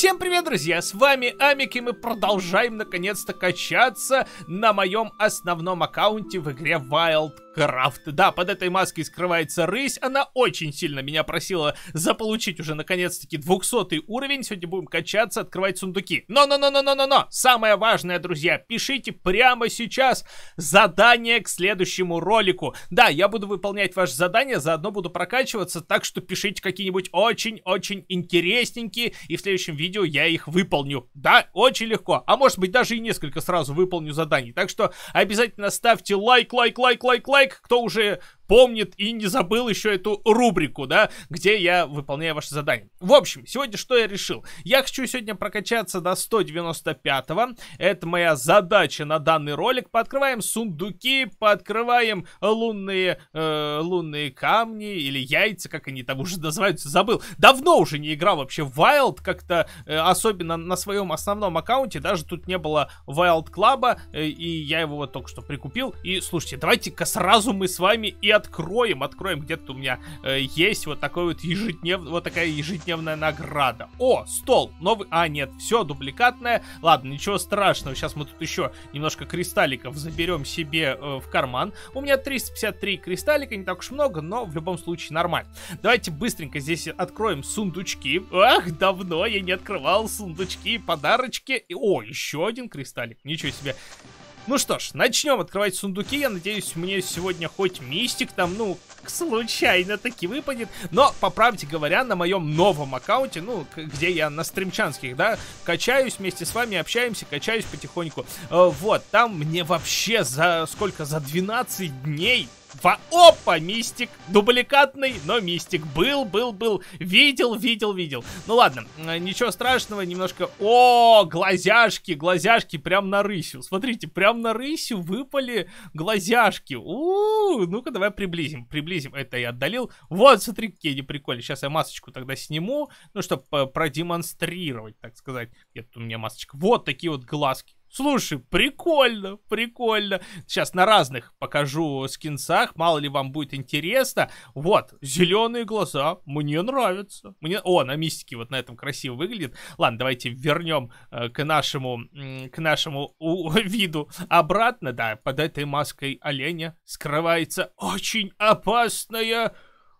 Всем привет, друзья! С вами Амик, и мы продолжаем наконец-то качаться на моем основном аккаунте в игре Wild Крафт. Да, под этой маской скрывается рысь. Она очень сильно меня просила заполучить уже наконец-таки 200 уровень. Сегодня будем качаться, открывать сундуки. Но-но-но-но-но-но-но! Самое важное, друзья, пишите прямо сейчас задание к следующему ролику. Да, я буду выполнять ваше задание, заодно буду прокачиваться, так что пишите какие-нибудь очень-очень интересненькие, и в следующем видео я их выполню. Да, очень легко. А может быть даже и несколько сразу выполню заданий. Так что обязательно ставьте лайк, лайк, лайк, лайк лайк, кто уже помнит и не забыл еще эту рубрику, да, где я выполняю ваши задания. В общем, сегодня что я решил? Я хочу сегодня прокачаться до 195-го. Это моя задача на данный ролик. Пооткрываем сундуки, пооткрываем лунные, э, лунные камни или яйца, как они там уже называются, забыл. Давно уже не играл вообще в Wild, как-то э, особенно на своем основном аккаунте, даже тут не было Wild Club, э, и я его вот только что прикупил. И слушайте, давайте-ка сразу мы с вами и откроем, откроем, где-то у меня э, есть вот такой вот ежеднев, вот такая ежедневная награда. О, стол, новый, а нет, все дубликатное, ладно, ничего страшного, сейчас мы тут еще немножко кристалликов заберем себе э, в карман. У меня 353 кристаллика, не так уж много, но в любом случае нормально. Давайте быстренько здесь откроем сундучки. Ах, давно я не открывал сундучки, подарочки. О, еще один кристаллик, ничего себе. Ну что ж, начнем открывать сундуки. Я надеюсь, мне сегодня хоть мистик там, ну, случайно таки выпадет. Но, по правде говоря, на моем новом аккаунте, ну, где я на стримчанских, да, качаюсь вместе с вами, общаемся, качаюсь потихоньку. Э, вот, там мне вообще за сколько? За 12 дней Во Опа, мистик, дубликатный, но мистик. Был, был, был, видел, видел, видел. Ну ладно, э, ничего страшного, немножко... О, глазяшки, глазяшки прям на рысю. Смотрите, прям на рысю выпали глазяшки. У, ну-ка давай приблизим, приблизим. Это я отдалил. Вот, смотри, какие они прикольные. Сейчас я масочку тогда сниму, ну, чтобы э, продемонстрировать, так сказать. Где-то у меня масочка. Вот такие вот глазки. Слушай, прикольно, прикольно. Сейчас на разных покажу скинсах, мало ли вам будет интересно. Вот, зеленые глаза, мне нравятся. Мне... О, на мистике вот на этом красиво выглядит. Ладно, давайте вернем э, к нашему, э, к нашему у, виду обратно. Да, под этой маской оленя скрывается очень опасная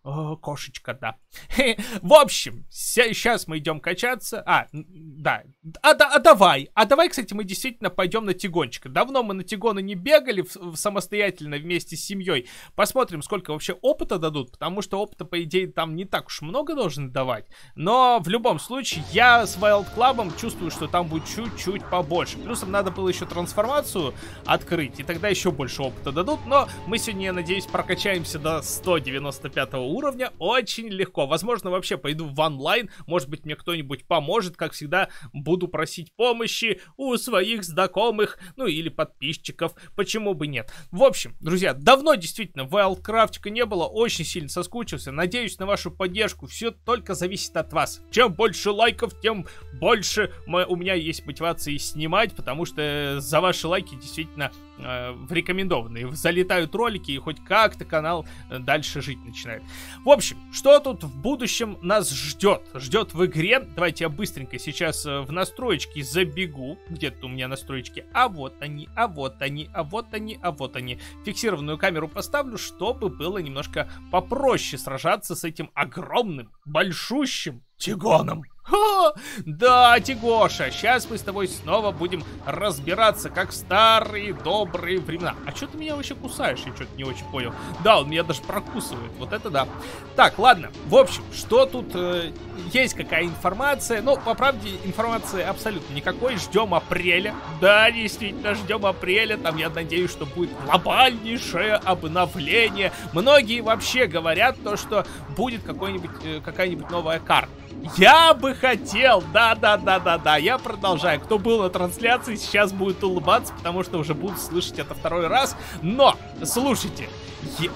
о, кошечка, да. В общем, сейчас мы идем качаться. А, да. А, да, а давай. А давай, кстати, мы действительно пойдем на тигончика. Давно мы на тигона не бегали в, в самостоятельно вместе с семьей. Посмотрим, сколько вообще опыта дадут, потому что опыта, по идее, там не так уж много должны давать. Но в любом случае, я с Wild Club чувствую, что там будет чуть-чуть побольше. Плюсом надо было еще трансформацию открыть, и тогда еще больше опыта дадут. Но мы сегодня, я надеюсь, прокачаемся до 195 уровня очень легко. Возможно, вообще пойду в онлайн, может быть, мне кто-нибудь поможет, как всегда, буду просить помощи у своих знакомых, ну или подписчиков, почему бы нет. В общем, друзья, давно действительно Wildcraft не было, очень сильно соскучился, надеюсь на вашу поддержку, все только зависит от вас. Чем больше лайков, тем больше у меня есть мотивации снимать, потому что за ваши лайки действительно э, в рекомендованные залетают ролики и хоть как-то канал э, дальше жить начинает. В общем, что тут в будущем нас ждет? Ждет в игре. Давайте я быстренько сейчас э, в настройки забегу. Где-то у меня настройки. А вот они, а вот они, а вот они, а вот они. Фиксированную камеру поставлю, чтобы было немножко попроще сражаться с этим огромным, большущим Тигоном. Ха! Да, Тигоша, сейчас мы с тобой снова будем разбираться, как в старые добрые времена. А что ты меня вообще кусаешь? Я что-то не очень понял. Да, он меня даже прокусывает, вот это да. Так, ладно, в общем, что тут э, есть какая информация? Ну, по правде, информации абсолютно никакой. Ждем апреля. Да, действительно, ждем апреля. Там, я надеюсь, что будет глобальнейшее обновление. Многие вообще говорят то, что будет э, какая-нибудь новая карта. Я бы хотел, да-да-да-да-да, я продолжаю. Кто был на трансляции, сейчас будет улыбаться, потому что уже будут слышать это второй раз. Но, слушайте,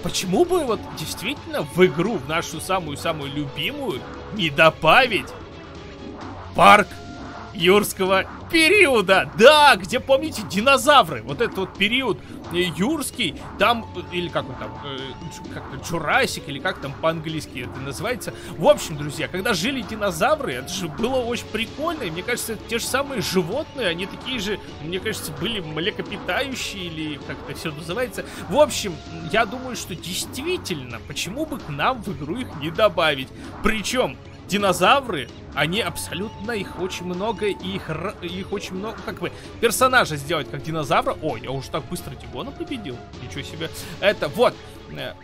почему бы вот действительно в игру, в нашу самую-самую любимую, не добавить парк юрского периода. Да, где, помните, динозавры. Вот этот вот период э, юрский, там, э, или как он там, э, как-то Джурасик, или как там по-английски это называется. В общем, друзья, когда жили динозавры, это же было очень прикольно. И мне кажется, те же самые животные, они такие же, мне кажется, были млекопитающие, или как это все называется. В общем, я думаю, что действительно, почему бы к нам в игру их не добавить? Причем, динозавры, они абсолютно, их очень много, и их, их очень много, как бы, персонажа сделать как динозавра. О, я уже так быстро Дигона победил. Ничего себе. Это, вот,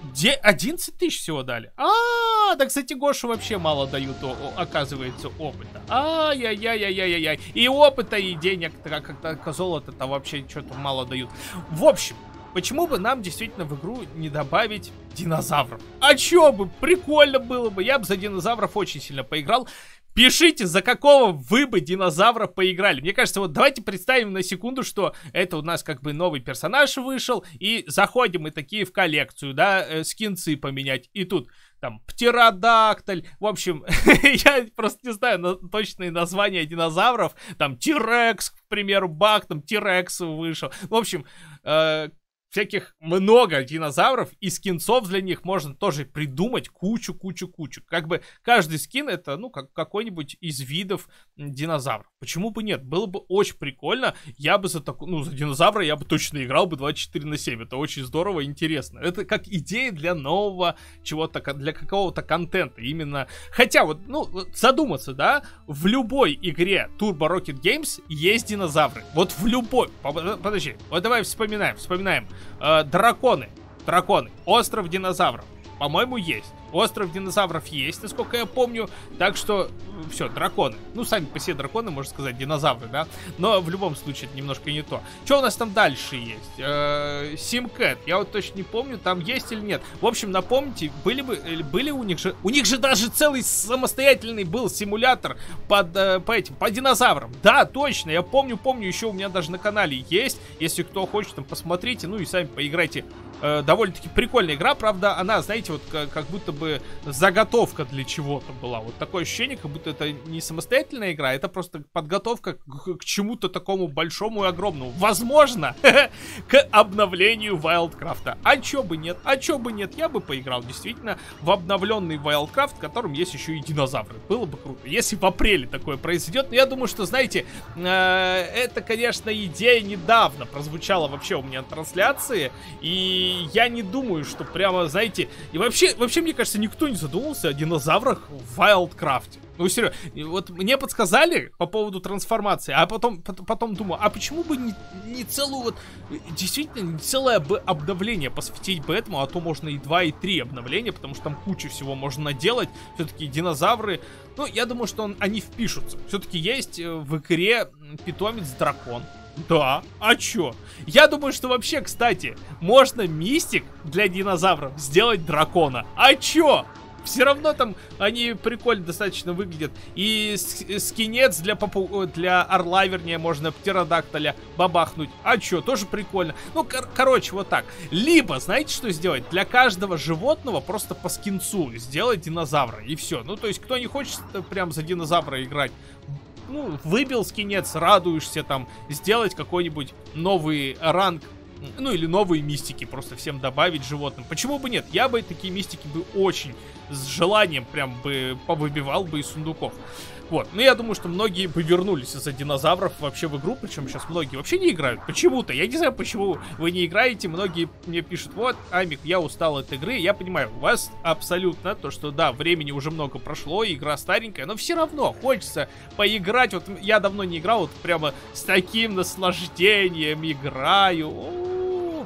где 11 тысяч всего дали. А, да, кстати, Гошу вообще мало дают, оказывается, опыта. Ай-яй-яй-яй-яй-яй. И опыта, и денег, как-то золота-то вообще что-то мало дают. В общем, Почему бы нам действительно в игру не добавить динозавров? А чё бы, прикольно было бы, я бы за динозавров очень сильно поиграл. Пишите, за какого вы бы динозавра поиграли. Мне кажется, вот давайте представим на секунду, что это у нас как бы новый персонаж вышел, и заходим мы такие в коллекцию, да, э, скинцы поменять. И тут там птеродактиль, в общем, я просто не знаю на, точные названия динозавров, там Тирекс, к примеру, Бак, там Тирекс вышел. В общем, э, всяких много динозавров, и скинцов для них можно тоже придумать кучу-кучу-кучу. Как бы каждый скин это, ну, как какой-нибудь из видов динозавров. Почему бы нет? Было бы очень прикольно. Я бы за такую, ну, за динозавра я бы точно играл бы 24 на 7. Это очень здорово и интересно. Это как идея для нового чего-то, для какого-то контента. Именно, хотя вот, ну, задуматься, да, в любой игре Turbo Rocket Games есть динозавры. Вот в любой, подожди, вот давай вспоминаем, вспоминаем. Э, драконы. Драконы. Остров динозавров. По-моему, есть. Остров динозавров есть, насколько я помню. Так что, все, драконы. Ну, сами по себе драконы, можно сказать, динозавры, да? Но в любом случае это немножко не то. Что у нас там дальше есть? Э, Симкэт. Я вот точно не помню, там есть или нет. В общем, напомните, были бы, э, были у них же... У них же даже целый самостоятельный был симулятор под, э, по этим, по динозаврам. Да, точно, я помню, помню, еще у меня даже на канале есть. Если кто хочет, там посмотрите, ну и сами поиграйте. Э, довольно-таки прикольная игра, правда, она, знаете, вот как, как будто бы заготовка для чего-то была. Вот такое ощущение, как будто это не самостоятельная игра, это просто подготовка к, к чему-то такому большому и огромному. Возможно, к обновлению Wildcraft. А чё бы нет? А чё бы нет? Я бы поиграл действительно в обновленный Wildcraft, в котором есть еще и динозавры. Было бы круто. Если в апреле такое произойдет, но я думаю, что, знаете, э, это, конечно, идея недавно прозвучала вообще у меня на трансляции, и я не думаю, что прямо, знаете, и вообще, вообще, мне кажется, никто не задумывался о динозаврах в Wildcraft. Ну, серьезно, вот мне подсказали по поводу трансформации, а потом, потом думаю, а почему бы не, не целую вот, действительно, не целое бы обновление посвятить бы этому, а то можно и два, и три обновления, потому что там куча всего можно наделать. Все-таки динозавры, ну, я думаю, что он, они впишутся. Все-таки есть э, в игре питомец-дракон. Да, а чё? Я думаю, что вообще, кстати, можно мистик для динозавров сделать дракона. А чё? Все равно там они прикольно достаточно выглядят. И скинец для, попу... для орла, вернее, можно птеродактиля бабахнуть. А чё, тоже прикольно. Ну, кор короче, вот так. Либо, знаете, что сделать? Для каждого животного просто по скинцу сделать динозавра. И все. Ну, то есть, кто не хочет э, прям за динозавра играть, ну, выбил скинец, радуешься там, сделать какой-нибудь новый ранг ну или новые мистики просто всем добавить животным. Почему бы нет? Я бы такие мистики бы очень с желанием прям бы повыбивал бы из сундуков. Вот, ну я думаю, что многие бы вернулись из-за динозавров вообще в игру, причем сейчас многие вообще не играют. Почему-то, я не знаю, почему вы не играете, многие мне пишут, вот, Амик, я устал от игры, я понимаю, у вас абсолютно то, что да, времени уже много прошло, игра старенькая, но все равно хочется поиграть, вот я давно не играл, вот прямо с таким наслаждением играю,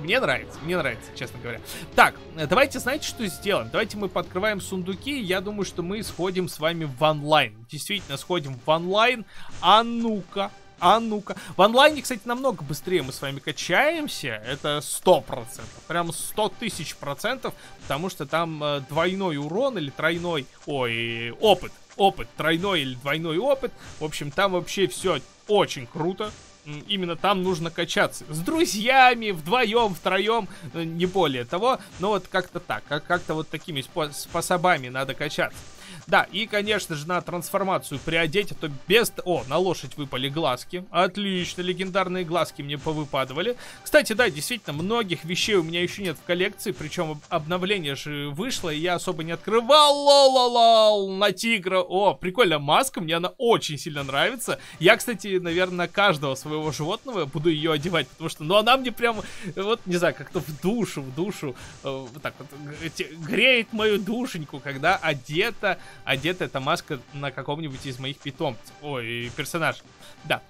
мне нравится, мне нравится, честно говоря. Так, давайте, знаете, что сделаем? Давайте мы подкрываем сундуки. Я думаю, что мы сходим с вами в онлайн. Действительно, сходим в онлайн. А ну-ка, а ну-ка. В онлайне, кстати, намного быстрее мы с вами качаемся. Это 100%. Прям 100 тысяч процентов. Потому что там э, двойной урон или тройной... Ой, опыт. Опыт. Тройной или двойной опыт. В общем, там вообще все очень круто именно там нужно качаться. С друзьями, вдвоем, втроем, э, не более того. Но вот как-то так, как- как-то вот такими способами надо качаться. Да, и, конечно же, на трансформацию приодеть, а то без... О, на лошадь выпали глазки. Отлично, легендарные глазки мне повыпадывали. Кстати, да, действительно, многих вещей у меня еще нет в коллекции, причем обновление же вышло, и я особо не открывал. Лололол, на тигра. О, прикольная маска, мне она очень сильно нравится. Я, кстати, наверное, на каждого своего животного буду ее одевать, потому что, ну, она мне прям, вот, не знаю, как-то в душу, в душу, э, вот так вот, греет мою душеньку, когда одета, одета эта маска на каком-нибудь из моих питомцев. Ой, персонаж. Да.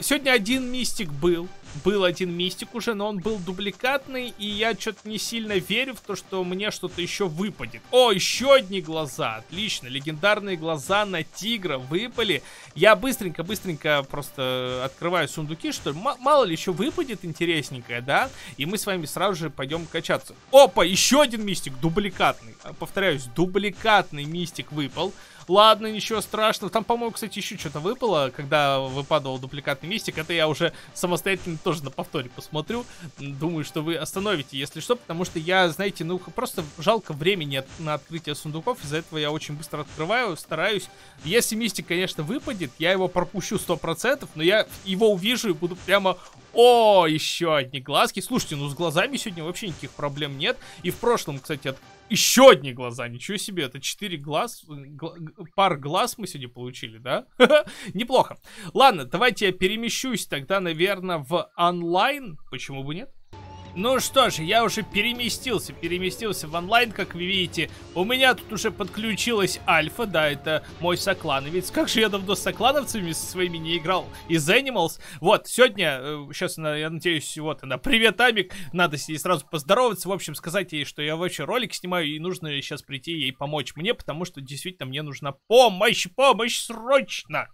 Сегодня один мистик был. Был один мистик уже, но он был дубликатный, и я что-то не сильно верю в то, что мне что-то еще выпадет. О, еще одни глаза. Отлично. Легендарные глаза на тигра выпали. Я быстренько-быстренько просто открываю сундуки, что мало ли еще выпадет интересненькое, да? И мы с вами сразу же пойдем качаться. Опа, еще один мистик, дубликатный. Повторяюсь, дубликатный мистик выпал. Ладно, ничего страшного. Там, по-моему, кстати, еще что-то выпало, когда выпадал дупликатный мистик. Это я уже самостоятельно тоже на повторе посмотрю. Думаю, что вы остановите, если что, потому что я, знаете, ну, просто жалко времени на открытие сундуков. Из-за этого я очень быстро открываю, стараюсь. Если мистик, конечно, выпадет, я его пропущу 100%, но я его увижу и буду прямо о, еще одни глазки. Слушайте, ну с глазами сегодня вообще никаких проблем нет. И в прошлом, кстати, от... еще одни глаза. Ничего себе, это 4 глаз, гла... пар глаз мы сегодня получили, да? Неплохо. Ладно, давайте я перемещусь тогда, наверное, в онлайн. Почему бы нет? Ну что ж, я уже переместился, переместился в онлайн, как вы видите. У меня тут уже подключилась альфа, да, это мой соклановец. Как же я давно с соклановцами со своими не играл из Animals. Вот, сегодня, сейчас, э, я надеюсь, вот она, привет, Амик, надо с ней сразу поздороваться, в общем, сказать ей, что я вообще ролик снимаю, и нужно сейчас прийти ей помочь мне, потому что действительно мне нужна помощь, помощь срочно!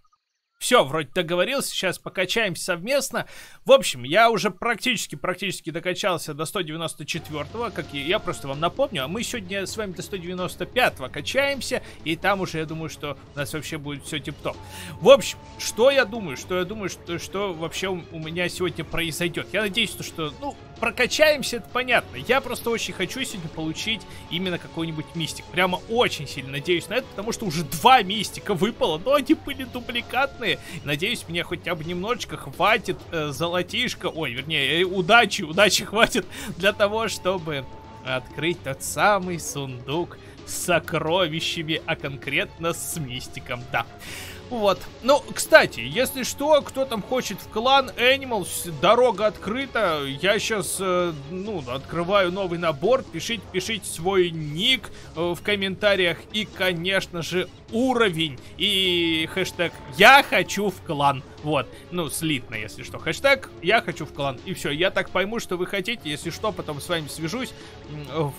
Все, вроде договорился, сейчас покачаемся совместно. В общем, я уже практически-практически докачался до 194-го, как я, я просто вам напомню, а мы сегодня с вами до 195-го качаемся, и там уже, я думаю, что у нас вообще будет все тип-топ. В общем, что я думаю, что я думаю, что, что вообще у, у меня сегодня произойдет. Я надеюсь, что, что, ну, прокачаемся, это понятно. Я просто очень хочу сегодня получить именно какой-нибудь мистик. Прямо очень сильно надеюсь на это, потому что уже два мистика выпало, но они были дубликатные. Надеюсь, мне хотя бы немножечко хватит э, золотишка, ой, вернее, э, удачи, удачи хватит для того, чтобы открыть тот самый сундук с сокровищами, а конкретно с мистиком, да. Вот. Ну, кстати, если что, кто там хочет в клан Animals, дорога открыта. Я сейчас, э, ну, открываю новый набор. Пишите, пишите свой ник э, в комментариях. И, конечно же, уровень. И хэштег «Я хочу в клан». Вот, ну, слитно, если что. Хэштег «Я хочу в клан». И все, я так пойму, что вы хотите. Если что, потом с вами свяжусь.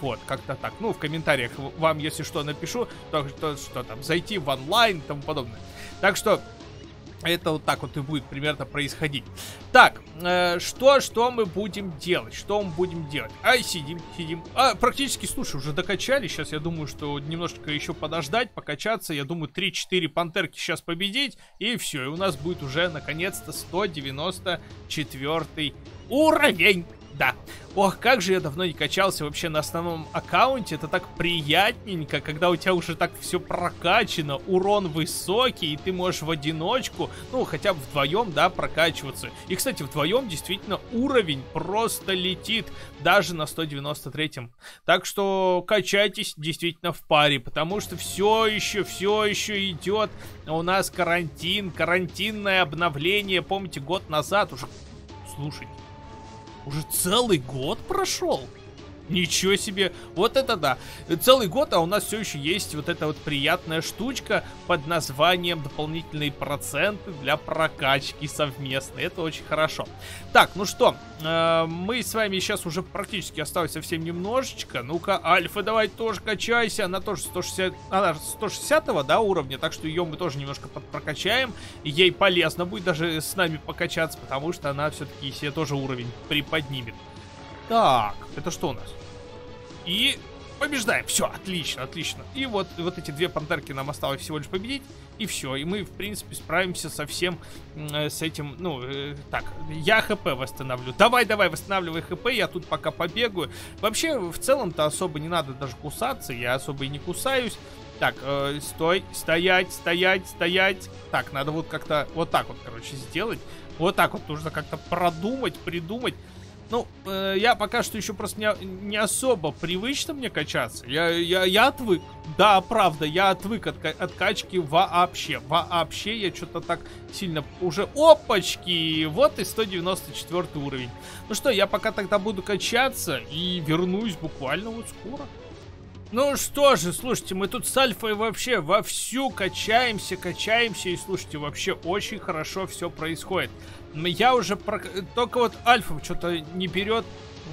Вот, как-то так. Ну, в комментариях вам, если что, напишу, то, то что там, зайти в онлайн и тому подобное. Так что это вот так вот и будет примерно происходить. Так, э, что, что мы будем делать? Что мы будем делать? Ай, сидим, сидим. А, практически, слушай, уже докачали. Сейчас я думаю, что немножечко еще подождать, покачаться. Я думаю, 3-4 пантерки сейчас победить. И все, и у нас будет уже, наконец-то, 194 уровень. Да. Ох, как же я давно не качался вообще на основном аккаунте. Это так приятненько, когда у тебя уже так все прокачано, урон высокий, и ты можешь в одиночку, ну, хотя бы вдвоем, да, прокачиваться. И, кстати, вдвоем действительно уровень просто летит, даже на 193-м. Так что качайтесь действительно в паре, потому что все еще, все еще идет у нас карантин, карантинное обновление. Помните, год назад уже... Слушайте, уже целый год прошел? Ничего себе, вот это да. Целый год, а у нас все еще есть вот эта вот приятная штучка под названием дополнительные проценты для прокачки совместно. Это очень хорошо. Так, ну что, э, мы с вами сейчас уже практически осталось совсем немножечко. Ну-ка, Альфа, давай тоже качайся. Она тоже 160, она 160 да, уровня, так что ее мы тоже немножко прокачаем. Ей полезно будет даже с нами покачаться, потому что она все-таки себе тоже уровень приподнимет. Так, это что у нас? И побеждаем. Все, отлично, отлично. И вот, вот эти две пантерки нам осталось всего лишь победить. И все. И мы, в принципе, справимся со всем э, с этим. Ну, э, так, я хп восстановлю. Давай, давай, восстанавливай хп. Я тут пока побегаю. Вообще, в целом-то особо не надо даже кусаться. Я особо и не кусаюсь. Так, э, стой, стоять, стоять, стоять. Так, надо вот как-то вот так вот, короче, сделать. Вот так вот нужно как-то продумать, придумать. Ну, э, я пока что еще просто не, не особо привычно мне качаться. Я, я, я отвык. Да, правда, я отвык от, от качки вообще. Вообще я что-то так сильно уже... Опачки! Вот и 194 уровень. Ну что, я пока тогда буду качаться и вернусь буквально вот скоро. Ну что же, слушайте, мы тут с Альфой вообще вовсю качаемся, качаемся, и слушайте, вообще очень хорошо все происходит. Я уже про... только вот Альфа что-то не берет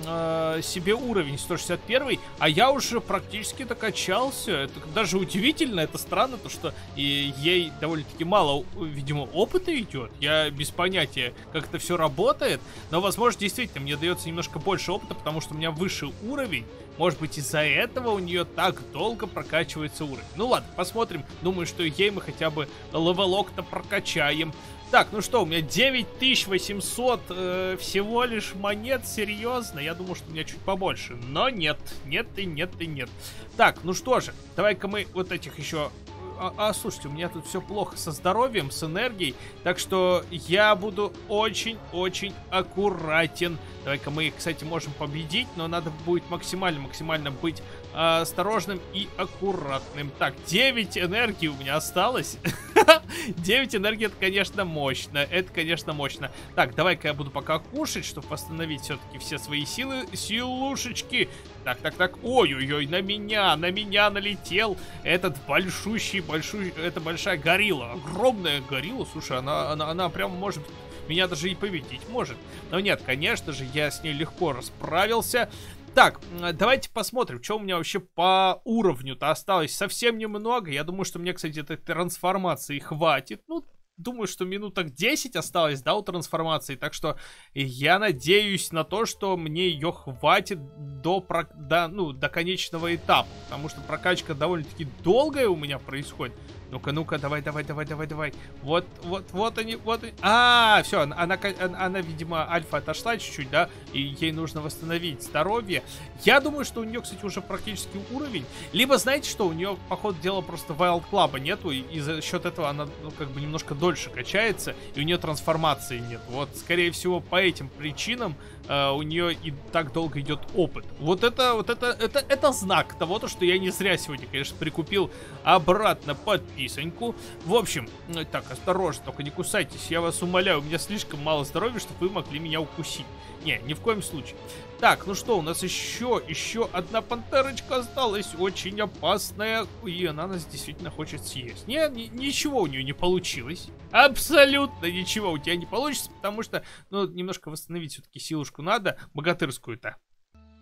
э, себе уровень 161, а я уже практически докачался. Это даже удивительно, это странно, то что и ей довольно-таки мало, видимо, опыта идет. Я без понятия, как это все работает, но, возможно, действительно, мне дается немножко больше опыта, потому что у меня выше уровень. Может быть, из-за этого у нее так долго прокачивается уровень. Ну ладно, посмотрим. Думаю, что ей мы хотя бы левелок-то прокачаем. Так, ну что, у меня 9800 э, всего лишь монет, серьезно? Я думал, что у меня чуть побольше, но нет, нет и нет и нет. Так, ну что же, давай-ка мы вот этих еще а, а, слушайте, у меня тут все плохо со здоровьем, с энергией, так что я буду очень-очень аккуратен. Давай-ка мы, кстати, можем победить, но надо будет максимально-максимально быть э, осторожным и аккуратным. Так, 9 энергии у меня осталось. 9 энергии, это, конечно, мощно. Это, конечно, мощно. Так, давай-ка я буду пока кушать, чтобы восстановить все-таки все свои силы, силушечки. Так, так, так. Ой-ой-ой, на меня, на меня налетел этот большущий, большой, это большая горилла. Огромная горилла, слушай, она, она, она прям может меня даже и победить может. Но нет, конечно же, я с ней легко расправился. Так, давайте посмотрим, что у меня вообще по уровню-то осталось. Совсем немного. Я думаю, что мне, кстати, этой трансформации хватит. Ну, думаю, что минуток 10 осталось, да, у трансформации. Так что я надеюсь на то, что мне ее хватит до, до, ну, до конечного этапа. Потому что прокачка довольно-таки долгая у меня происходит. Ну-ка, ну-ка, давай, давай, давай, давай, давай. Вот, вот, вот они, вот они. А, все, она, она, она, видимо, альфа отошла чуть-чуть, да, и ей нужно восстановить здоровье. Я думаю, что у нее, кстати, уже практически уровень. Либо, знаете что, у нее, по ходу дела, просто Wild Club нету, и, и за счет этого она, ну, как бы немножко дольше качается, и у нее трансформации нет. Вот, скорее всего, по этим причинам э, у нее и так долго идет опыт. Вот это, вот это, это, это знак того, то, что я не зря сегодня, конечно, прикупил обратно подписаньку. В общем, ну, так, осторожно, только не кусайтесь, я вас умоляю, у меня слишком мало здоровья, чтобы вы могли меня укусить. Не, ни в коем случае. Так, ну что, у нас еще, еще одна пантерочка осталась, очень опасная, и она нас действительно хочет съесть. Не, ни, ничего у нее не получилось. Абсолютно ничего у тебя не получится, потому что, ну, немножко восстановить все-таки силушку надо, богатырскую-то.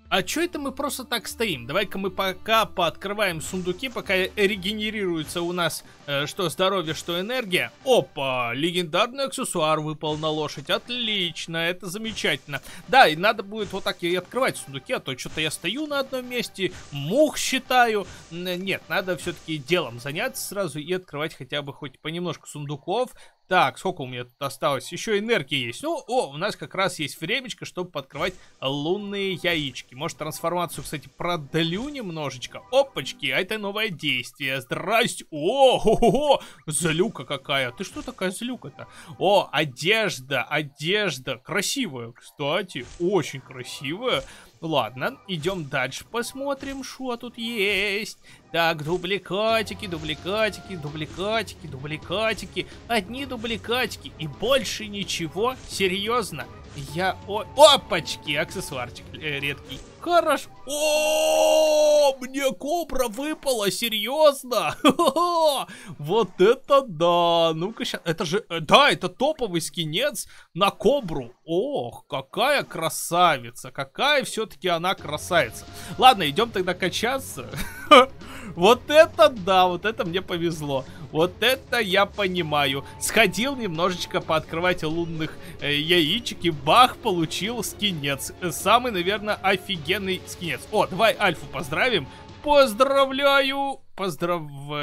А чё это мы просто так стоим? Давай-ка мы пока пооткрываем сундуки, пока регенерируется у нас э, что здоровье, что энергия. Опа, легендарный аксессуар выпал на лошадь. Отлично, это замечательно. Да, и надо будет вот так и открывать сундуки, а то что-то я стою на одном месте, мух считаю. Нет, надо все-таки делом заняться сразу и открывать хотя бы хоть понемножку сундуков. Так, сколько у меня тут осталось? Еще энергии есть. Ну, о, у нас как раз есть времечко, чтобы подкрывать лунные яички. Может, трансформацию, кстати, продлю немножечко. Опачки, а это новое действие. Здрасте. О, хо -хо -хо. злюка какая. Ты что такая злюка-то? О, одежда, одежда. Красивая, кстати. Очень красивая. Ладно, идем дальше, посмотрим, что тут есть. Так, дубликатики, дубликатики, дубликатики, дубликатики. Одни дубликатики и больше ничего? Серьезно? Я... О... Опачки! Аксессуарчик э, редкий. Хорошо. О, мне кобра выпала, серьезно? Вот это да. Ну-ка сейчас. Это же, э, да, это топовый скинец на кобру. Ох, какая красавица. Какая все-таки она красавица. Ладно, идем тогда качаться. Вот это да, вот это мне повезло. Вот это я понимаю. Сходил немножечко пооткрывать лунных э, яичек и бах, получил скинец. Самый, наверное, офигенный скинец. О, давай Альфу поздравим. Поздравляю! Поздравляю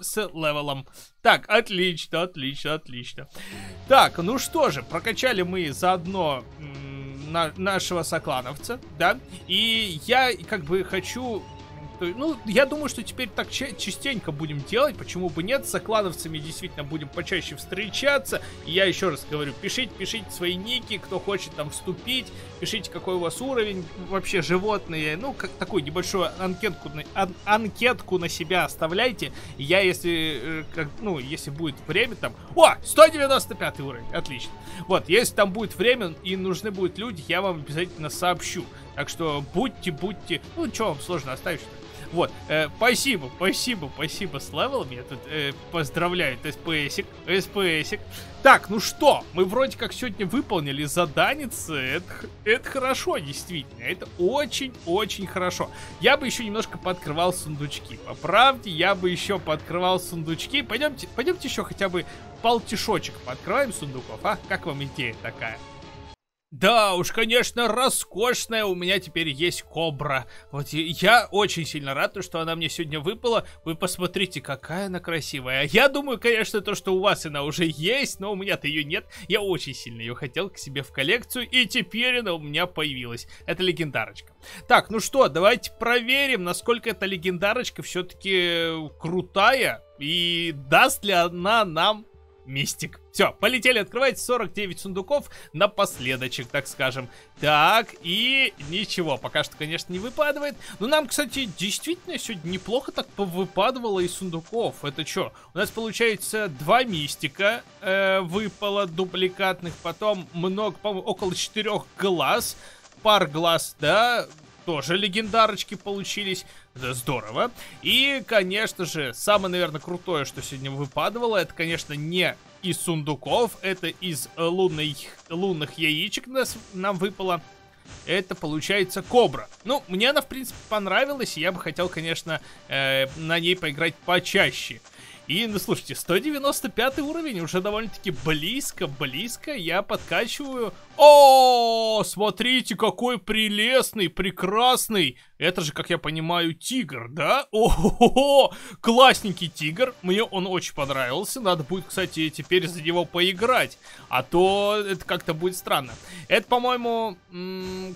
с левелом. Так, отлично, отлично, отлично. Так, ну что же, прокачали мы заодно на нашего соклановца, да? И я как бы хочу Ну, я думаю, что теперь так частенько будем делать, почему бы нет, с соклановцами действительно будем почаще встречаться. И я еще раз говорю, пишите, пишите свои ники, кто хочет там вступить, пишите, какой у вас уровень, вообще животные, ну, как такую небольшую анкетку, ан анкетку на себя оставляйте. Я, если, э, как, ну, если будет время там... О, 195 уровень, отлично. Вот, если там будет время и нужны будут люди, я вам обязательно сообщу. Так что будьте, будьте... Ну, что вам сложно оставить, вот, э, спасибо, спасибо, спасибо с level ом. Я тут э, поздравляю, СПСик, СПСик. Так, ну что, мы вроде как сегодня выполнили заданец. Это, это хорошо, действительно. Это очень-очень хорошо. Я бы еще немножко пооткрывал сундучки. По правде, я бы еще пооткрывал сундучки. Пойдемте, пойдемте еще хотя бы полтишочек пооткрываем сундуков, а? Как вам идея такая? Да уж, конечно, роскошная у меня теперь есть кобра. Вот я очень сильно рад, что она мне сегодня выпала. Вы посмотрите, какая она красивая. Я думаю, конечно, то, что у вас она уже есть, но у меня-то ее нет. Я очень сильно ее хотел к себе в коллекцию, и теперь она у меня появилась. Это легендарочка. Так, ну что, давайте проверим, насколько эта легендарочка все-таки крутая. И даст ли она нам мистик. Все, полетели, открывать 49 сундуков напоследочек, так скажем. Так, и ничего, пока что, конечно, не выпадывает. Но нам, кстати, действительно сегодня неплохо так выпадывало из сундуков. Это что? У нас, получается, два мистика э, выпало дубликатных, потом много, по-моему, около четырех глаз, пар глаз, да, тоже легендарочки получились. Здорово. И, конечно же, самое, наверное, крутое, что сегодня выпадывало, это, конечно, не из сундуков, это из лунной, лунных яичек нас, нам выпало. Это получается Кобра. Ну, мне она, в принципе, понравилась, и я бы хотел, конечно, э, на ней поиграть почаще. И, ну, слушайте, 195 уровень, уже довольно-таки близко, близко, я подкачиваю. О, смотрите, какой прелестный, прекрасный это же, как я понимаю, тигр, да? О, классненький тигр. Мне он очень понравился. Надо будет, кстати, теперь за него поиграть. А то это как-то будет странно. Это, по-моему...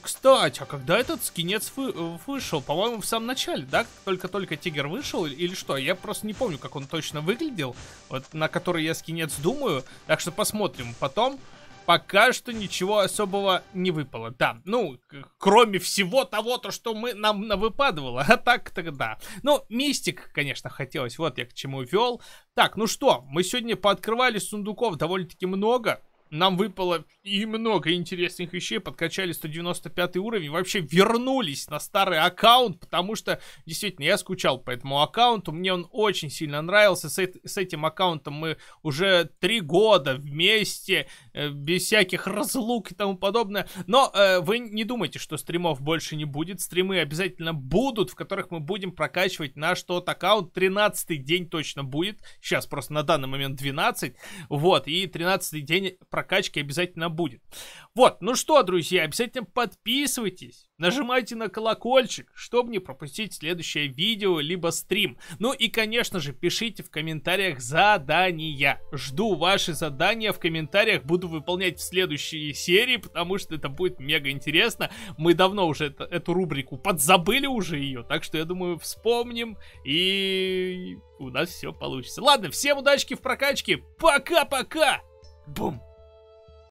Кстати, а когда этот скинец вы вышел? По-моему, в самом начале, да? Только-только тигр вышел или что? Я просто не помню, как он точно выглядел. Вот на который я скинец думаю. Так что посмотрим потом пока что ничего особого не выпало. Да, ну, кроме всего того, то, что мы нам навыпадывало. А так тогда. Ну, мистик, конечно, хотелось. Вот я к чему вел. Так, ну что, мы сегодня пооткрывали сундуков довольно-таки много нам выпало и много интересных вещей, подкачали 195 уровень, вообще вернулись на старый аккаунт, потому что, действительно, я скучал по этому аккаунту, мне он очень сильно нравился, с, с этим аккаунтом мы уже три года вместе, э, без всяких разлук и тому подобное, но э, вы не думайте, что стримов больше не будет, стримы обязательно будут, в которых мы будем прокачивать наш тот аккаунт, 13 день точно будет, сейчас просто на данный момент 12, вот, и 13 день прокачивать прокачки обязательно будет. Вот, ну что, друзья, обязательно подписывайтесь, нажимайте на колокольчик, чтобы не пропустить следующее видео, либо стрим. Ну и, конечно же, пишите в комментариях задания. Жду ваши задания в комментариях, буду выполнять в следующей серии, потому что это будет мега интересно. Мы давно уже это, эту рубрику подзабыли уже ее, так что я думаю, вспомним и у нас все получится. Ладно, всем удачки в прокачке, пока-пока! Бум!